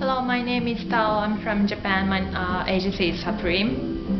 Hello, my name is Tao. I'm from Japan. My uh, agency is Supreme.